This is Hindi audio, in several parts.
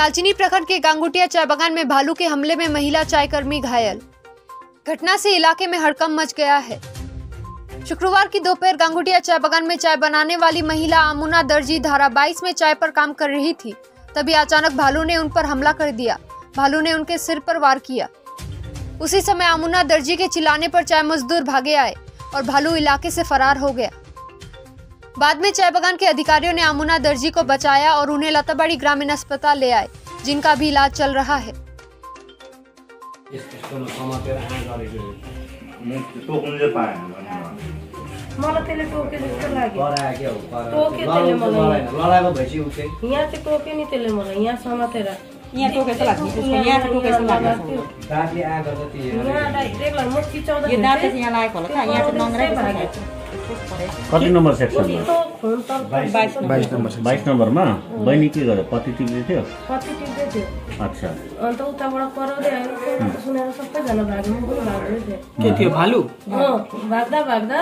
कालचिनी प्रखंड के गांगुटिया चाय बागान में भालू के हमले में महिला चाय कर्मी घायल। घटना से इलाके में हड़कंप मच गया है। शुक्रवार की दोपहर गांगुटिया चाय बागान में चाय बनाने वाली महिला आमुना दर्जी धारा 22 में चाय पर काम कर रही थी। तभी अचानक भालू ने उन पर हमला कर दिया। भालू ने उनके सिर पर वार किया। उसी समय आमुना दर्जी के चिल्लाने पर चाय मजदूर भागे आए और भालू इलाके से फरार हो गया। बाद में चाय बागान के अधिकारियों ने अमुना दर्जी को बचाया और उन्हें लताबाड़ी ग्रामीण अस्पताल ले आए जिनका भी इलाज चल रहा है। मलाई त्यसले जस्तो लाग्यो हो टोक्यो त्यसले मलाई। उ चाहिँ यहाँ चाहिँ टोक्यो नि त्यसले मलाई यहाँ समातेर यहाँ टोकेको यहाँ टोकेको यहाँ डाइरेक्ट म चिचाउँदा यहाँ लागेको होला त यहाँ चाहिँ कति नम्बर सेक्सनमा? बाइस बाइस नम्बर बाइस नम्बरमा? बहिनी के गर्यो? पति टिप्दै थियो? टिप्दै थियो। अच्छा। अन्त उताबाट कराउँदै आयो। सुनेर सबैजना भाग्यो म पनि भाग्दै थिएँ के थियो भालु? भाग्दा भाग्दा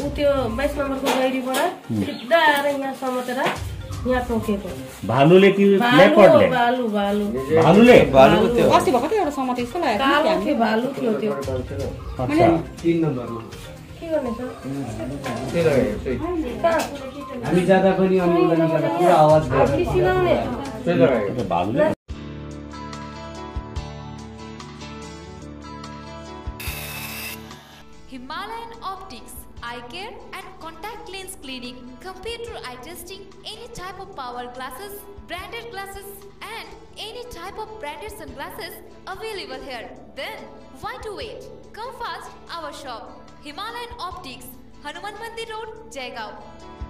ऊ त्यो बाइस नम्बरको गैरीबाट सिधा आएर यहाँ समातेर यहाँ टोकेको भालुले कि भालु लेपर्डले भालु भालु। भालुले? भालुको त्यो अस्ति भएको थियो एउटा समाते जस्तो लागेको थियो कालो थियो भालु थियो त्यो। अच्छा। तिन नम्बरमा। के गर्ने छ त्यही लगाएको त्यही कहाँ हामी जाँदा पनि अनि उसलाई निकाल्दा पुरा आवाज भयो आफूले सिलाउने त्यही लगाएको अच्छा, भालुले Himalayan Optics Eye Care and Contact Lens Clinic. Computer eye testing any type of power glasses, branded glasses, and any type of branded sunglasses available here. Then, why to wait? Come fast our shop. Himalayan optics Hanuman Mandir road Jaigaon.